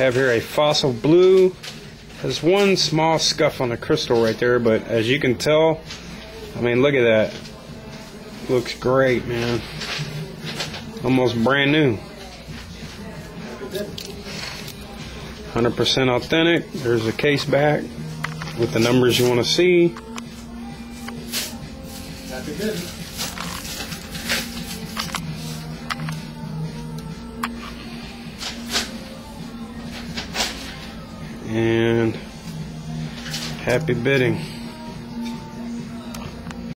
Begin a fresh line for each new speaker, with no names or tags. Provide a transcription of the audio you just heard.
Have here a fossil blue. Has one small scuff on the crystal right there, but as you can tell, I mean, look at that. Looks great, man. Almost brand new. 100% authentic. There's a case back with the numbers you want to see. And happy bidding.